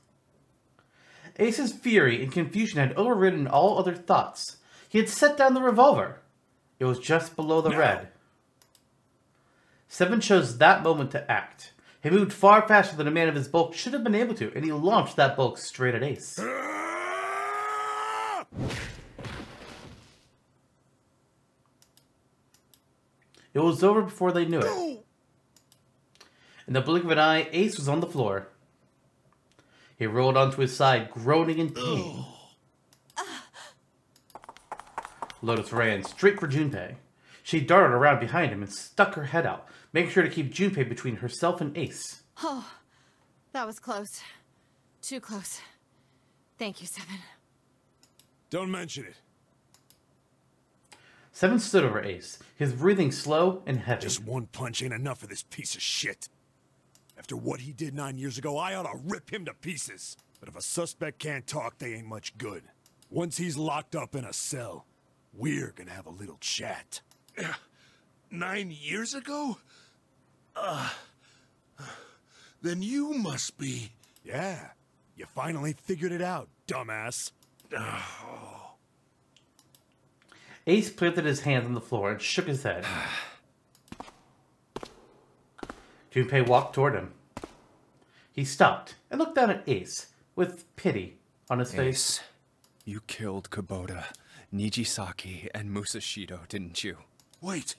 Ace's fury and confusion had overridden all other thoughts. He had set down the revolver. It was just below the red. Seven chose that moment to act. He moved far faster than a man of his bulk should have been able to, and he launched that bulk straight at Ace. It was over before they knew it. In the blink of an eye, Ace was on the floor. He rolled onto his side, groaning in pain. Lotus ran straight for Junpei. She darted around behind him and stuck her head out, making sure to keep Junpei between herself and Ace. Oh, that was close. Too close. Thank you, Seven. Don't mention it. Seven stood over Ace, his breathing slow and heavy. Just one punch ain't enough for this piece of shit. After what he did nine years ago, I ought to rip him to pieces. But if a suspect can't talk, they ain't much good. Once he's locked up in a cell, we're gonna have a little chat. Nine years ago? Uh, then you must be. Yeah, you finally figured it out, dumbass. Ace planted his hands on the floor and shook his head. Junpei walked toward him. He stopped and looked down at Ace with pity on his face. Ace, you killed Kubota, Nijisaki, and Musashido, didn't you? Wait,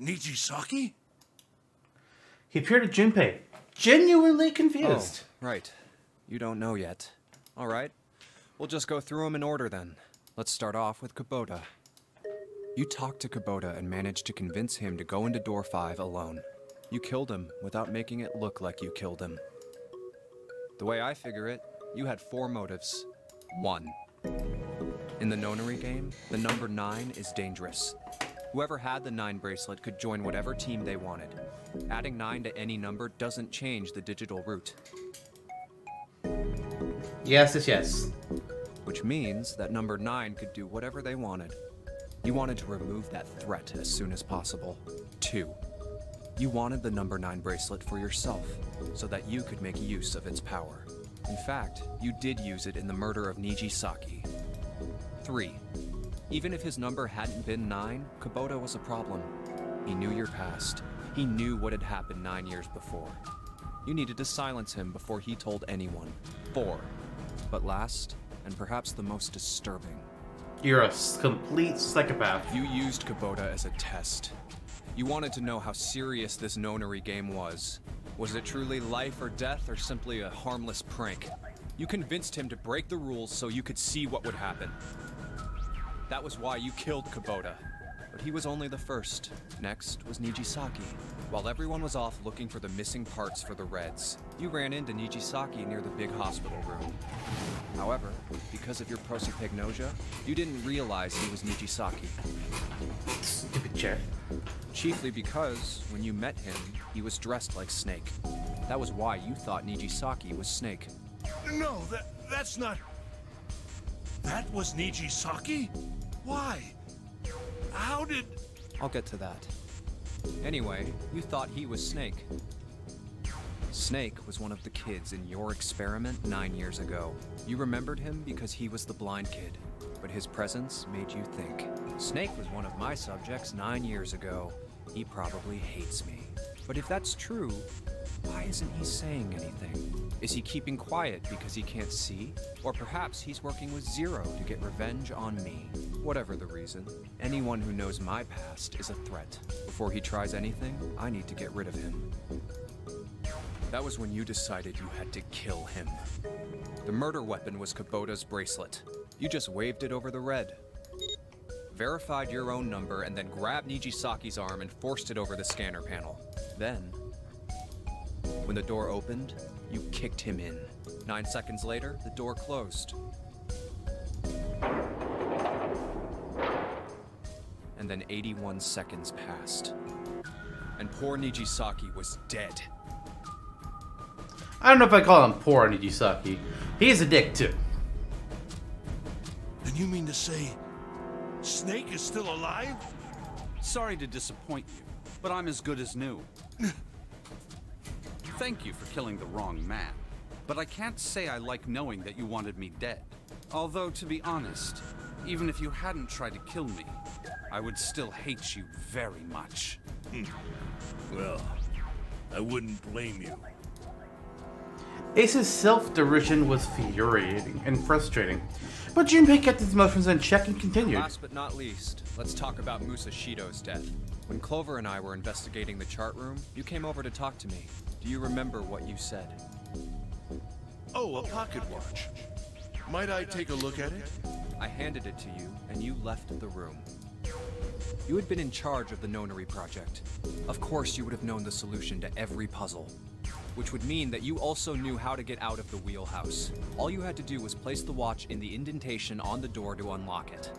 Nijisaki? He peered at Junpei, genuinely confused. Oh, right. You don't know yet. All right. We'll just go through them in order then. Let's start off with Kubota. You talked to Kubota and managed to convince him to go into door 5 alone. You killed him without making it look like you killed him. The way I figure it, you had four motives. One. In the nonary game, the number nine is dangerous. Whoever had the nine bracelet could join whatever team they wanted. Adding nine to any number doesn't change the digital root. Yes, yes, yes. Which means that number nine could do whatever they wanted. You wanted to remove that threat as soon as possible. Two. You wanted the number nine bracelet for yourself, so that you could make use of its power. In fact, you did use it in the murder of Nijisaki. Three. Even if his number hadn't been nine, Kubota was a problem. He knew your past. He knew what had happened nine years before. You needed to silence him before he told anyone. Four. But last, and perhaps the most disturbing, You're a complete psychopath. you used Kubota as a test. You wanted to know how serious this nonary game was. Was it truly life or death, or simply a harmless prank? You convinced him to break the rules so you could see what would happen. That was why you killed Kubota. But he was only the first. Next was Nijisaki. While everyone was off looking for the missing parts for the Reds, you ran into Nijisaki near the big hospital room. However, because of your prosopagnosia, you didn't realize he was Nijisaki. Stupid chair. Chiefly because, when you met him, he was dressed like Snake. That was why you thought Nijisaki was Snake. No, that that's not. That was Nijisaki? Why? How did. I'll get to that. Anyway, you thought he was Snake. Snake was one of the kids in your experiment nine years ago. You remembered him because he was the blind kid, but his presence made you think. Snake was one of my subjects nine years ago. He probably hates me. But if that's true, why isn't he saying anything? Is he keeping quiet because he can't see? Or perhaps he's working with Zero to get revenge on me? Whatever the reason, anyone who knows my past is a threat. Before he tries anything, I need to get rid of him. That was when you decided you had to kill him. The murder weapon was Kubota's bracelet. You just waved it over the red. Verified your own number and then grabbed Nijisaki's arm and forced it over the scanner panel. Then, when the door opened, you kicked him in. Nine seconds later, the door closed. And then 81 seconds passed. And poor Nijisaki was dead. I don't know if I call him poor Nijisaki. He's a dick too. Then you mean to say. Snake is still alive? Sorry to disappoint you, but I'm as good as new. Thank you for killing the wrong man, but I can't say I like knowing that you wanted me dead. Although, to be honest, even if you hadn't tried to kill me, I would still hate you very much. Hmm. Well, I wouldn't blame you. Ace's self-derision was infuriating and frustrating, but Junpei kept his emotions in check and continued. Last but not least, let's talk about Musashido's death. When Clover and I were investigating the chart room, you came over to talk to me. Do you remember what you said? Oh, a pocket watch. Might I take a look at it? I handed it to you, and you left the room. You had been in charge of the Nonary project. Of course, you would have known the solution to every puzzle. Which would mean that you also knew how to get out of the wheelhouse. All you had to do was place the watch in the indentation on the door to unlock it.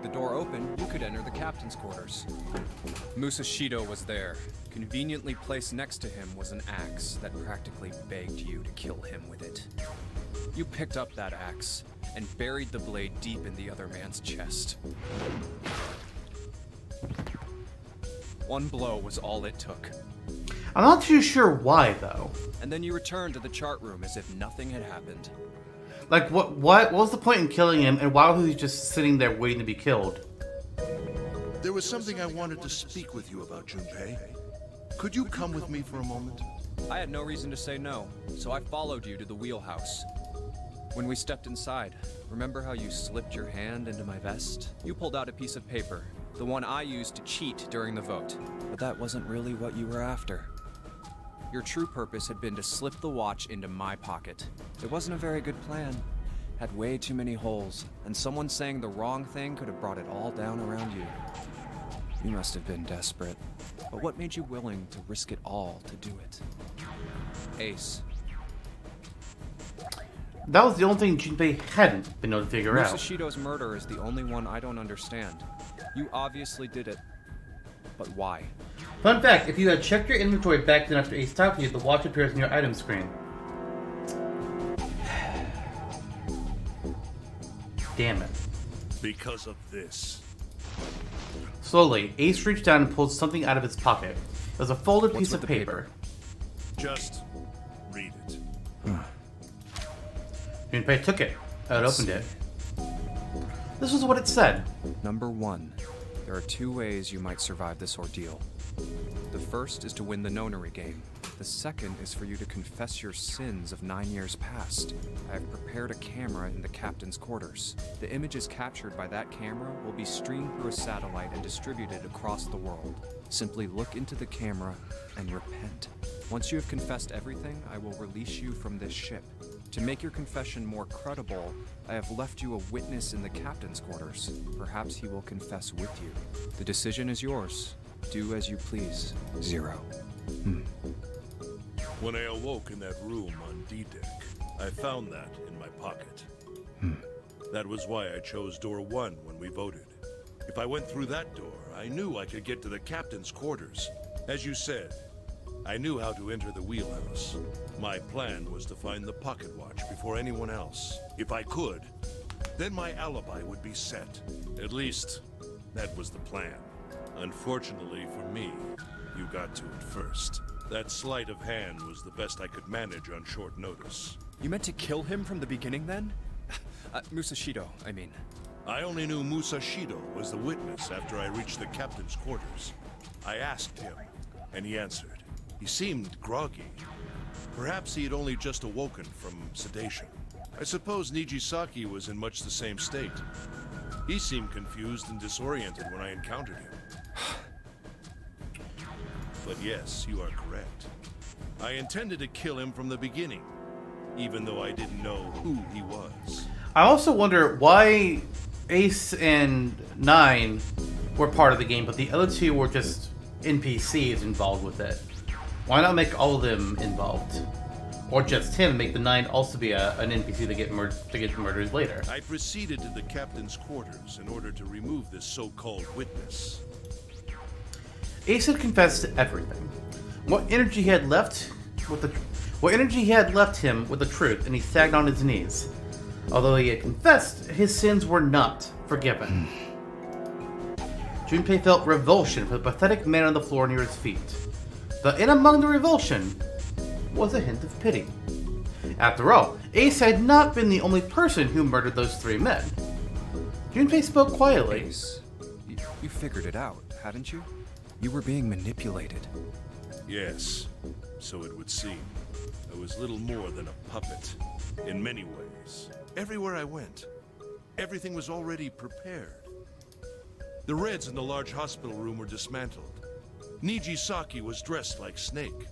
With the door open, you could enter the captain's quarters. Musashido was there. Conveniently placed next to him was an axe that practically begged you to kill him with it. You picked up that axe and buried the blade deep in the other man's chest. One blow was all it took. I'm not too sure why though. And then you returned to the chart room as if nothing had happened. Like what? What? What was the point in killing him? And why was he just sitting there waiting to be killed? There was something I wanted to speak with you about, Junpei. Could you come with me for a moment? I had no reason to say no, so I followed you to the wheelhouse. When we stepped inside, remember how you slipped your hand into my vest? You pulled out a piece of paper, the one I used to cheat during the vote. But that wasn't really what you were after. Your true purpose had been to slip the watch into my pocket. It wasn't a very good plan. Had way too many holes, and someone saying the wrong thing could have brought it all down around you. You must have been desperate. But what made you willing to risk it all to do it? Ace, That was the only thing Junpei hadn't been able to figure out. Musashido's murder is the only one I don't understand. You obviously did it. But why? Fun fact, if you had checked your inventory back then after Ace talked to you, the watch appears on your item screen. Damn it. Because of this. Slowly, Ace reached down and pulled something out of his pocket. It was a folded What's piece of the paper. Just read it. Junpei took it and opened it. This was what it said. Number one, there are two ways you might survive this ordeal. The first is to win the nonary game. The second is for you to confess your sins of nine years past. I have prepared a camera in the captain's quarters. The images captured by that camera will be streamed through a satellite and distributed across the world. Simply look into the camera and repent. Once you have confessed everything, I will release you from this ship. To make your confession more credible, I have left you a witness in the captain's quarters. Perhaps he will confess with you. The decision is yours. Do as you please. Zero. Hmm. When I awoke in that room on D-Deck, I found that in my pocket. That was why I chose door one when we voted. If I went through that door, I knew I could get to the captain's quarters. As you said, I knew how to enter the wheelhouse. My plan was to find the pocket watch before anyone else. If I could, then my alibi would be set. At least, that was the plan. Unfortunately for me, you got to it first. That sleight of hand was the best I could manage on short notice. You meant to kill him from the beginning then? uh, Musashido, I mean. I only knew Musashido was the witness after I reached the captain's quarters. I asked him, and he answered. He seemed groggy. Perhaps he had only just awoken from sedation. I suppose Nijisaki was in much the same state. He seemed confused and disoriented when I encountered him. But yes, you are correct. I intended to kill him from the beginning, even though I didn't know who he was. I also wonder why Ace and Nine were part of the game, but the other two were just NPCs involved with it. Why not make all of them involved? Or just him, make the Nine also be a, an NPC that get, mur- to get murdered later. I proceeded to the captain's quarters in order to remove this so-called witness. Ace had confessed to everything. What energy he had left with the what energy he had left him with the truth, and he sagged on his knees. Although he had confessed, his sins were not forgiven. Hmm. Junpei felt revulsion for the pathetic man on the floor near his feet. But in among the revulsion was a hint of pity. After all, Ace had not been the only person who murdered those three men. Junpei spoke quietly. Ace, you, you figured it out, hadn't you? You were being manipulated. Yes, so it would seem. I was little more than a puppet, in many ways. Everywhere I went, everything was already prepared. The Reds in the large hospital room were dismantled. Nijisaki was dressed like Snake.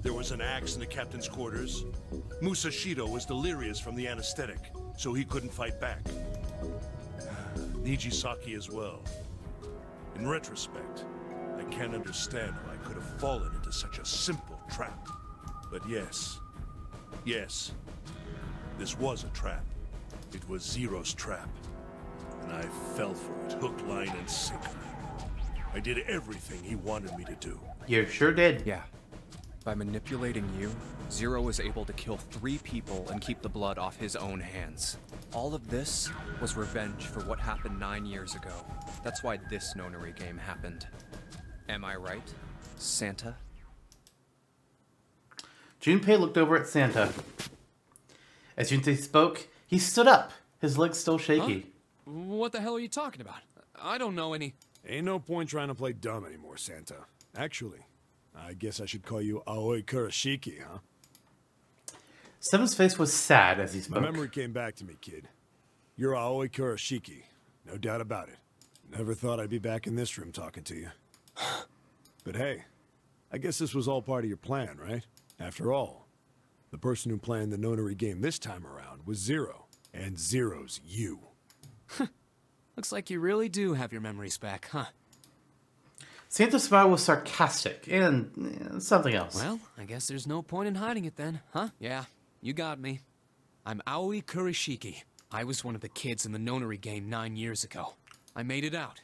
There was an axe in the captain's quarters. Musashido was delirious from the anesthetic, so he couldn't fight back. Nijisaki as well. In retrospect, can't understand how I could have fallen into such a simple trap. But yes, yes, this was a trap. It was Zero's trap. And I fell for it, hook, line, and sinker. I did everything he wanted me to do. You sure did. Yeah. By manipulating you, Zero was able to kill three people and keep the blood off his own hands. All of this was revenge for what happened nine years ago. That's why this nonary game happened. Am I right, Santa? Junpei looked over at Santa. As Junpei spoke, he stood up, his legs still shaky. What the hell are you talking about? I don't know any. Ain't no point trying to play dumb anymore, Santa. Actually, I guess I should call you Aoi Kurashiki, huh? Seven's face was sad as he My spoke. memory came back to me, kid. You're Aoi Kurashiki, no doubt about it. Never thought I'd be back in this room talking to you. But hey, I guess this was all part of your plan, right? After all, the person who planned the nonary game this time around was Zero, and Zero's you. Looks like you really do have your memories back, huh? Santa's smile was sarcastic and eh, something else. Well, I guess there's no point in hiding it then, huh? Yeah, you got me. I'm Aoi Kurashiki. I was one of the kids in the nonary game nine years ago. I made it out.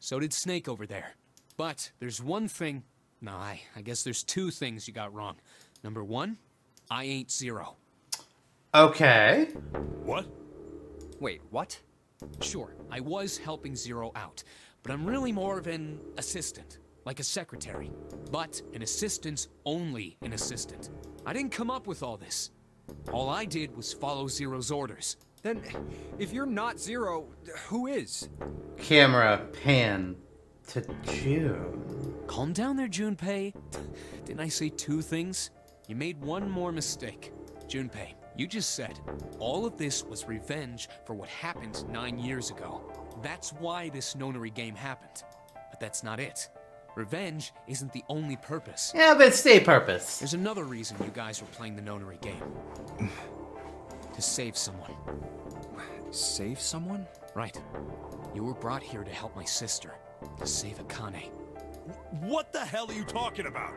So did Snake over there. But there's one thing... No, I, I guess there's two things you got wrong. Number one, I ain't Zero. Okay. What? Wait, what? Sure, I was helping Zero out, but I'm really more of an assistant, like a secretary. But an assistant's only an assistant. I didn't come up with all this. All I did was follow Zero's orders. Then, if you're not Zero, who is? Camera pan to June. Calm down there, Junpei. Didn't I say two things? You made one more mistake. Junpei, you just said all of this was revenge for what happened nine years ago. That's why this nonary game happened. But that's not it. Revenge isn't the only purpose. Yeah, but it's state purpose. There's another reason you guys were playing the nonary game. to save someone. Save someone? Right. You were brought here to help my sister. To save Akane. What the hell are you talking about?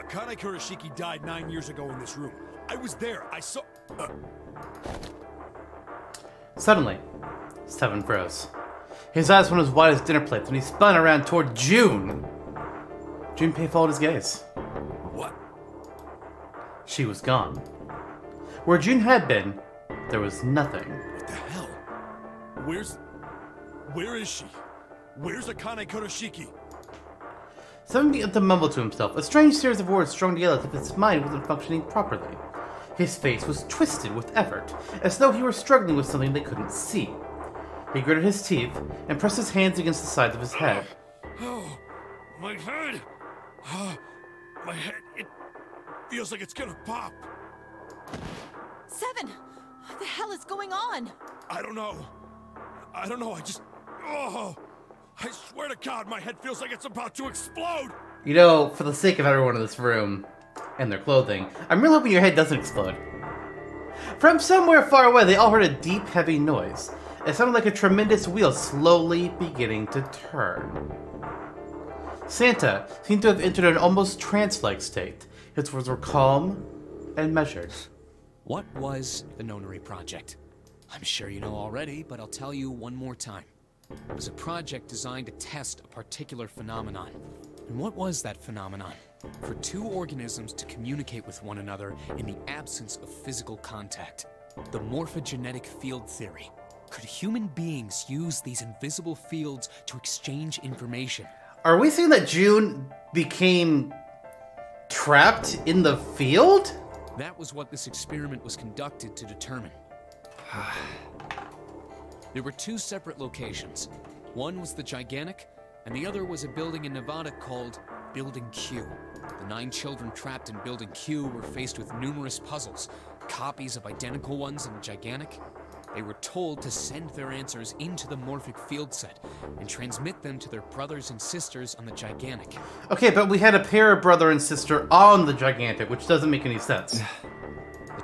Akane Kurashiki died nine years ago in this room. I was there. I saw. Uh, Suddenly, Seven froze. His eyes went as wide as dinner plates and he spun around toward June. Junpei followed his gaze. What? She was gone. Where June had been, there was nothing. What the hell? Where's. Where is she? Where's Akane Kurashiki? Seven began to mumble to himself, a strange series of words strung together as if his mind wasn't functioning properly. His face was twisted with effort, as though he were struggling with something they couldn't see. He gritted his teeth and pressed his hands against the sides of his head. Oh, my head! Oh, my head, it feels like it's gonna pop. Seven! What the hell is going on? I don't know. I don't know, I just. Oh! I swear to God, my head feels like it's about to explode! You know, for the sake of everyone in this room and their clothing, I'm really hoping your head doesn't explode. From somewhere far away, they all heard a deep, heavy noise. It sounded like a tremendous wheel slowly beginning to turn. Santa seemed to have entered an almost trance-like state. His words were calm and measured. What was the Nonary Project? I'm sure you know already, but I'll tell you one more time. It was a project designed to test a particular phenomenon. And what was that phenomenon? For two organisms to communicate with one another in the absence of physical contact. The morphogenetic field theory. Could human beings use these invisible fields to exchange information? Are we saying that June became trapped in the field? That was what this experiment was conducted to determine. there were two separate locations. One was the Gigantic, and the other was a building in Nevada called Building Q. The nine children trapped in Building Q were faced with numerous puzzles, copies of identical ones in the Gigantic. They were told to send their answers into the morphic field set and transmit them to their brothers and sisters on the Gigantic. Okay, but we had a pair of brother and sister on the Gigantic, which doesn't make any sense.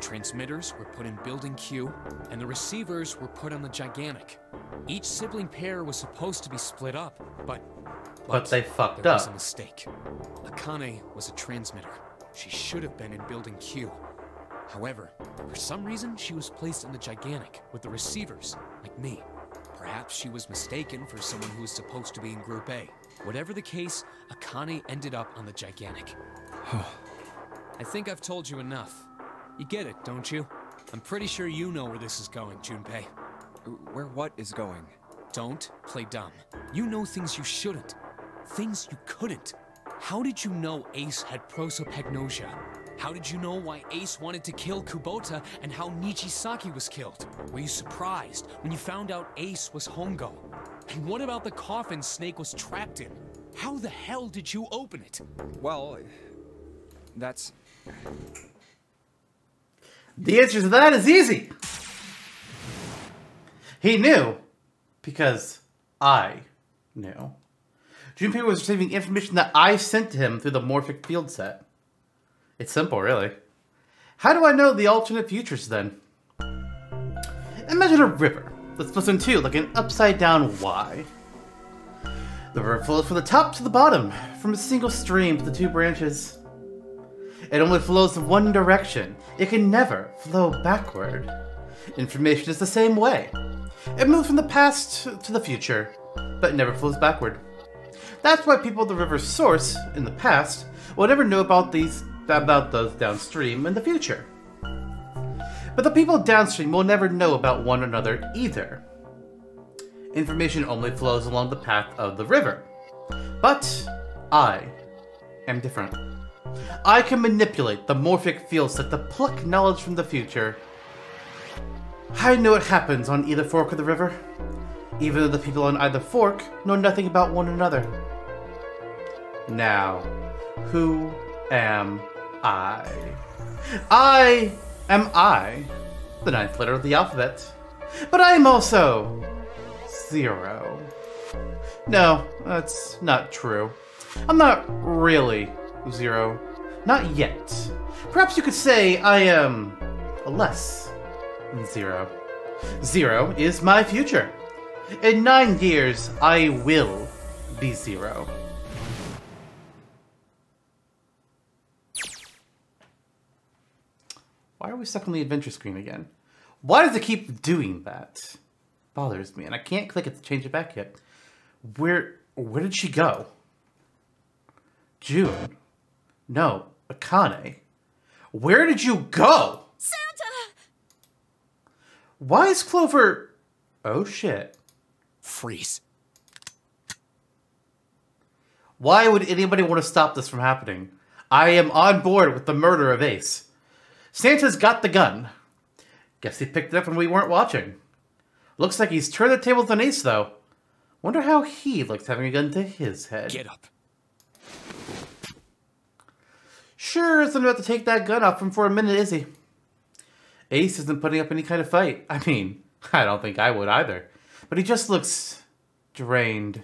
The transmitters were put in Building Q, and the receivers were put on the Gigantic. Each sibling pair was supposed to be split up, but... But they fucked there was a mistake. Akane was a transmitter. She should have been in Building Q. However, for some reason, she was placed in the Gigantic with the receivers, like me. Perhaps she was mistaken for someone who was supposed to be in Group A. Whatever the case, Akane ended up on the Gigantic. I think I've told you enough. You get it, don't you? I'm pretty sure you know where this is going, Junpei. Where what is going? Don't play dumb. You know things you shouldn't. Things you couldn't. How did you know Ace had prosopagnosia? How did you know why Ace wanted to kill Kubota and how Nijisaki was killed? Were you surprised when you found out Ace was Hongo? And what about the coffin Snake was trapped in? How the hell did you open it? Well, that's. The answer to that is easy. He knew because I knew. Junpei was receiving information that I sent to him through the morphic field set. It's simple, really. How do I know the alternate futures then? Imagine a river that splits in two like an upside down Y. The river flows from the top to the bottom, from a single stream to the two branches. It only flows in one direction. It can never flow backward. Information is the same way. It moves from the past to the future, but never flows backward. That's why people at the river's source, in the past, will never know about these about those downstream in the future. But the people downstream will never know about one another either. Information only flows along the path of the river. But I am different. I can manipulate the morphic field set to pluck knowledge from the future. I know what happens on either fork of the river, even though the people on either fork know nothing about one another. Now, who am I? I am I, the ninth letter of the alphabet. But I am also zero. No, that's not true. I'm not really zero. Not yet. Perhaps you could say I am less than zero. Zero is my future. In nine years, I will be zero. Why are we stuck on the adventure screen again? Why does it keep doing that? Bothers me, and I can't click it to change it back yet. Where where did she go? June? No, Akane. Where did you go? Santa! Why is Clover... Oh shit. Freeze. Why would anybody want to stop this from happening? I am on board with the murder of Ace. Santa's got the gun. Guess he picked it up when we weren't watching. Looks like he's turned the tables on Ace, though. Wonder how he likes having a gun to his head. Get up. Sure isn't about to take that gun off him for a minute, is he? Ace isn't putting up any kind of fight. I mean, I don't think I would either. But he just looks drained.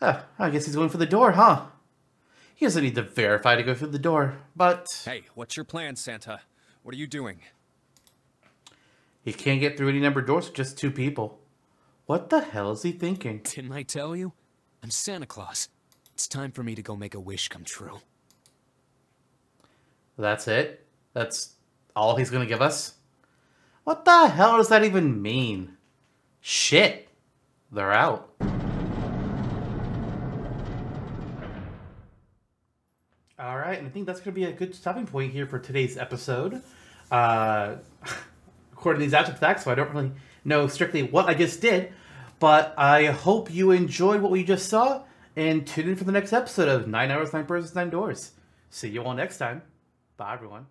Huh, I guess he's going for the door, huh? He doesn't need to verify to go through the door, but... Hey, what's your plan, Santa? What are you doing? He can't get through any numbered doors with just two people. What the hell is he thinking? Didn't I tell you? I'm Santa Claus. It's time for me to go make a wish come true. That's it? That's all he's gonna give us? What the hell does that even mean? Shit. They're out. Alright, and I think that's gonna be a good stopping point here for today's episode. Uh, according to these abstract facts, so I don't really know strictly what I just did, but I hope you enjoyed what we just saw, and tune in for the next episode of 9 Hours, 9 Persons, 9 Doors. See you all next time. Bye, everyone.